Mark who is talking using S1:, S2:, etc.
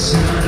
S1: Hola,